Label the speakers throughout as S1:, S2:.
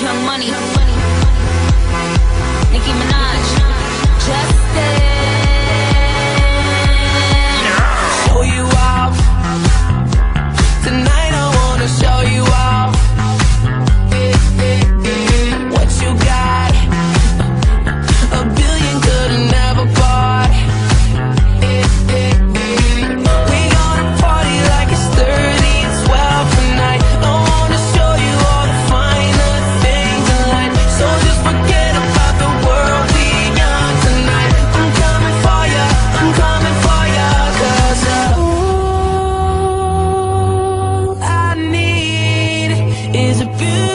S1: Young Money, Nicki Minaj, Justice. is a beautiful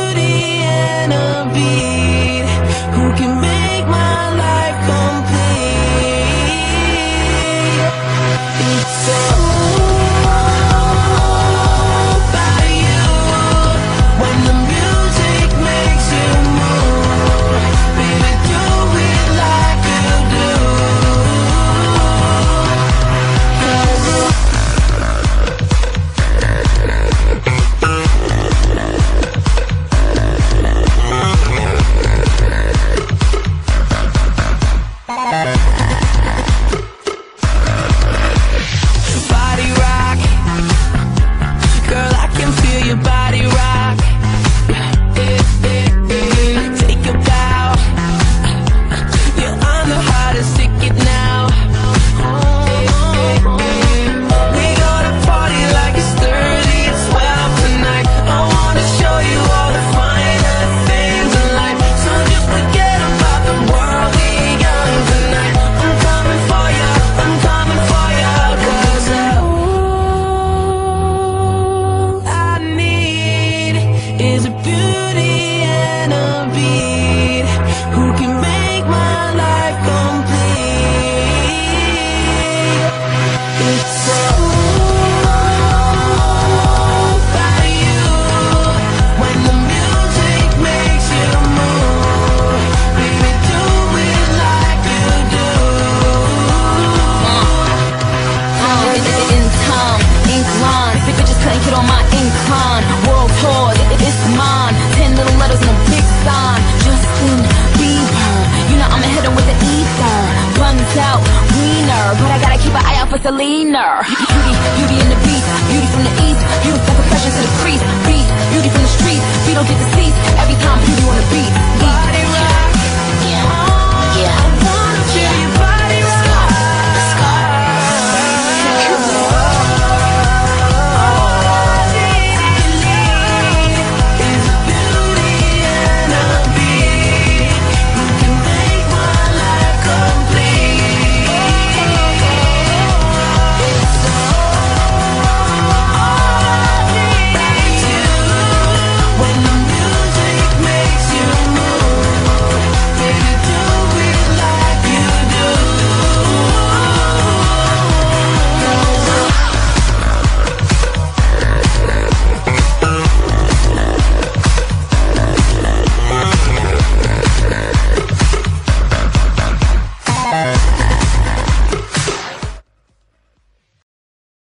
S1: for Selena. Beauty, beauty in the